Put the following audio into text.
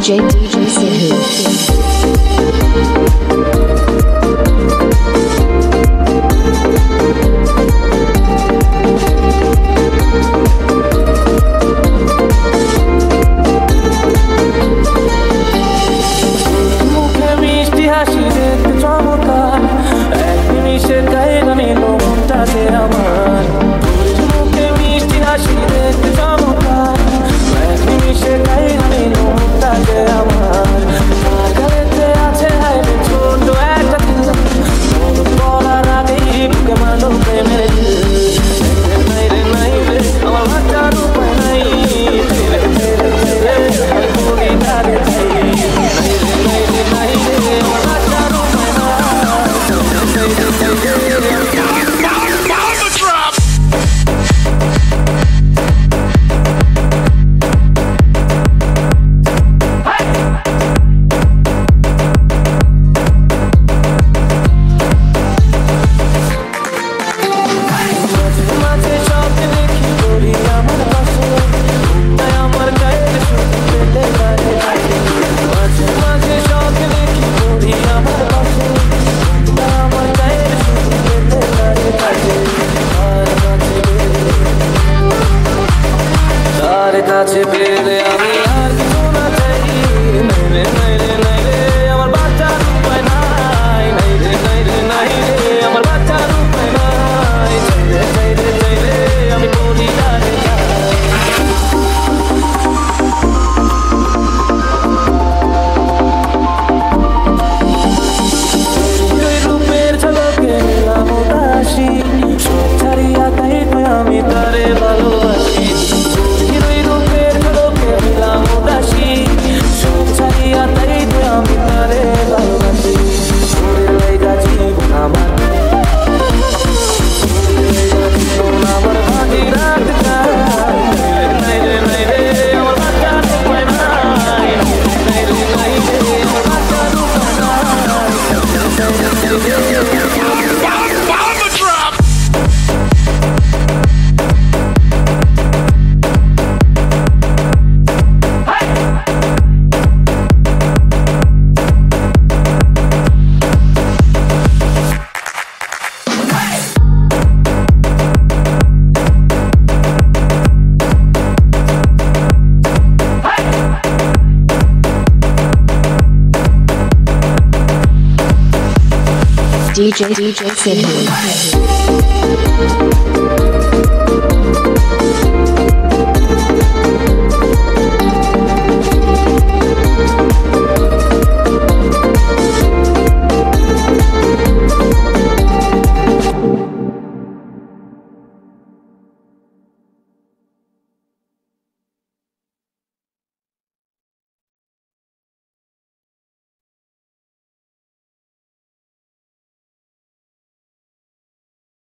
DJ DJ কাছে পেলে আমি আর কিছু না চাই। নাইরে নাইরে নাইরে আমার বাচ্চার উপায় নাই। নাইরে নাইরে নাইরে আমার বাচ্চার উপায় নাই। চাইলে চাইলে চাইলে আমি বলি না তারে ভালোবাসি। I'm not DJ DJ City.